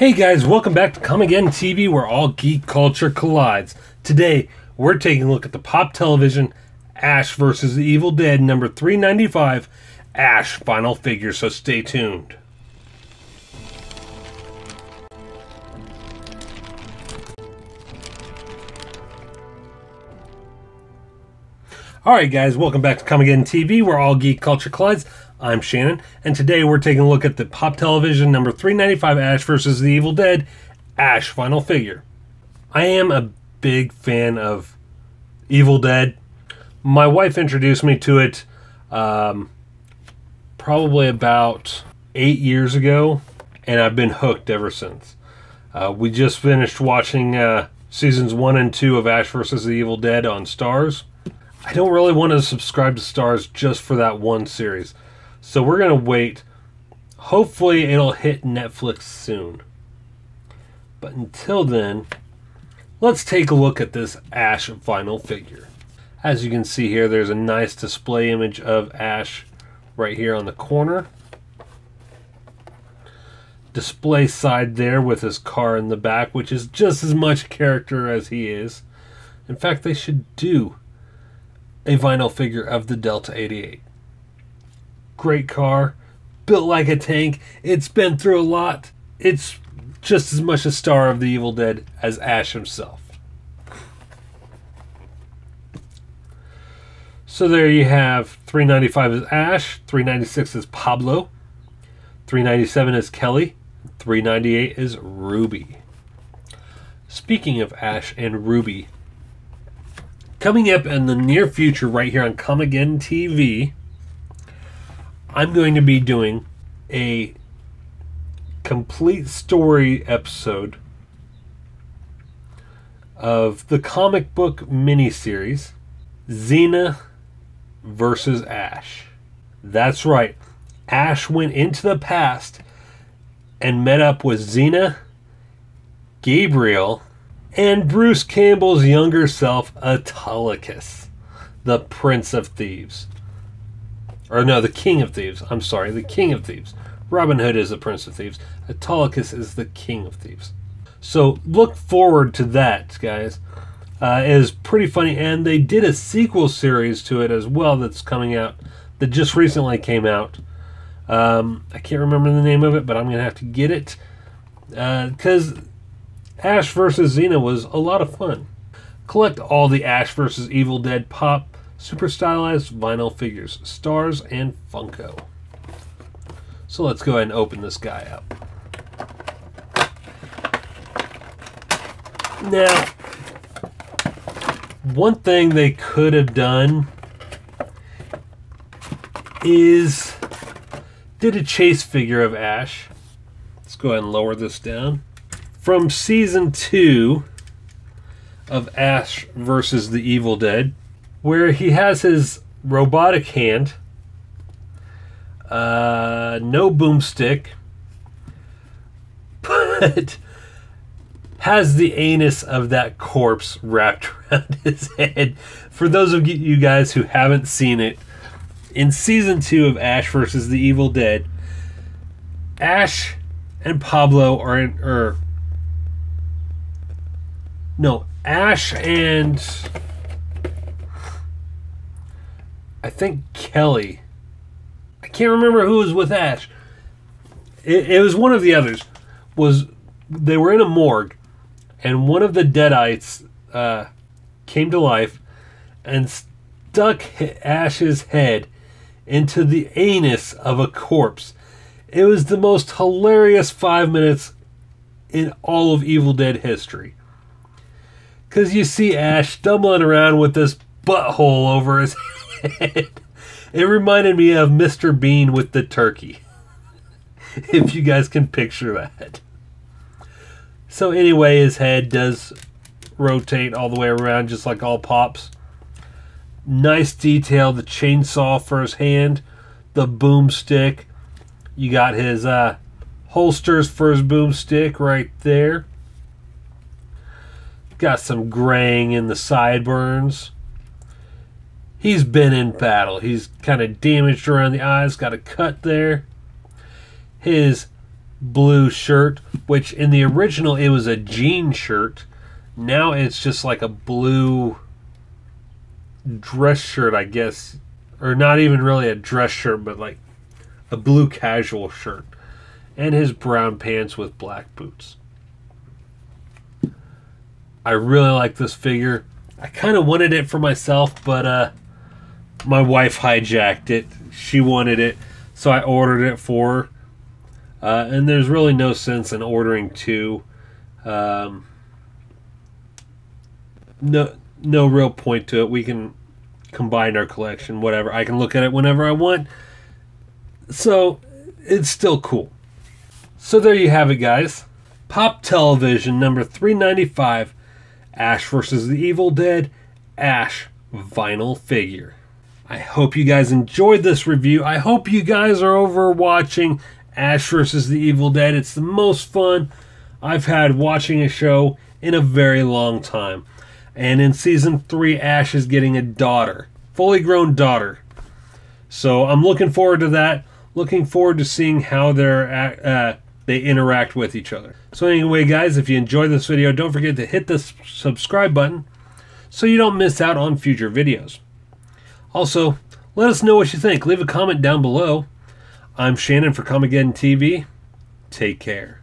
Hey guys, welcome back to Comicgeddon TV where all geek culture collides. Today, we're taking a look at the pop television Ash vs. the Evil Dead number 395 Ash vinyl figure, so stay tuned. Alright guys, welcome back to Comicgeddon TV where all geek culture collides. I'm Shannon, and today we're taking a look at the Pop Television number 395 Ash vs. the Evil Dead Ash vinyl figure. I am a big fan of Evil Dead. My wife introduced me to it um, probably about eight years ago, and I've been hooked ever since. Uh, we just finished watching uh, seasons one and two of Ash vs. the Evil Dead on Starz. I don't really want to subscribe to Starz just for that one series. So we're going to wait. Hopefully, it'll hit Netflix soon. But until then, let's take a look at this Ash vinyl figure. As you can see here, there's a nice display image of Ash right here on the corner. Display side there with his car in the back, which is just as much character as he is. In fact, they should do a vinyl figure of the Delta 88 great car, built like a tank. It's been through a lot. It's just as much a star of the Evil Dead as Ash himself. So there you have 395 is Ash, 396 is Pablo, 397 is Kelly, 398 is Ruby. Speaking of Ash and Ruby, coming up in the near future, right here on Comicgeddon TV, I'm going to be doing a complete story episode of the comic book miniseries Xena versus Ash. That's right. Ash went into the past and met up with Xena, Gabrielle, and Bruce Campbell's younger self, Autolycus, the Prince of Thieves. Or no, the King of Thieves. I'm sorry, the King of Thieves. Robin Hood is the Prince of Thieves. Autolycus is the King of Thieves. So look forward to that, guys. Uh, it is pretty funny, and they did a sequel series to it as well that's coming out that just recently came out. Um, I can't remember the name of it, but I'm gonna have to get it because uh, Ash versus Xena was a lot of fun. Collect all the Ash versus Evil Dead pop super stylized vinyl figures, Starz, and Funko. So let's go ahead and open this guy up. Now, one thing they could have done is did a chase figure of Ash. Let's go ahead and lower this down. From season two of Ash versus the Evil Dead, where he has his robotic hand, uh, no boomstick, but has the anus of that corpse wrapped around his head. For those of you guys who haven't seen it, in season two of Ash versus the Evil Dead, Ash and Pablo are in, or no, Ash and I think Kelly. I can't remember who was with Ash. It, it was one of the others. Was they were in a morgue, and one of the deadites uh, came to life and stuck Ash's head into the anus of a corpse. It was the most hilarious five minutes in all of Evil Dead history. Because you see Ash stumbling around with this butthole over his head. it reminded me of Mr. Bean with the turkey. if you guys can picture that. So anyway, his head does rotate all the way around just like all pops. Nice detail, the chainsaw for his hand, the boomstick. You got his uh, holsters for his boomstick right there. Got some graying in the sideburns he's been in battle. He's kind of damaged around the eyes, got a cut there. His blue shirt, which in the original it was a jean shirt. Now it's just like a blue dress shirt, I guess, or not even really a dress shirt, but like a blue casual shirt, and his brown pants with black boots. I really like this figure. I kind of wanted it for myself, but uh, my wife hijacked it. She wanted it, so I ordered it for her. Uh, and there's really no sense in ordering two. Um, no, no real point to it. We can combine our collection, whatever. I can look at it whenever I want. So it's still cool. So there you have it, guys. Pop Television number 395 Ash versus the Evil Dead Ash vinyl figure. I hope you guys enjoyed this review. I hope you guys are over watching Ash versus the Evil Dead. It's the most fun I've had watching a show in a very long time. And in season three, Ash is getting a daughter, fully grown daughter. So I'm looking forward to that. Looking forward to seeing how they're uh, they interact with each other. So anyway, guys, if you enjoyed this video, don't forget to hit the subscribe button so you don't miss out on future videos. Also, let us know what you think. Leave a comment down below. I'm Shannon for Comicgeddon TV. Take care.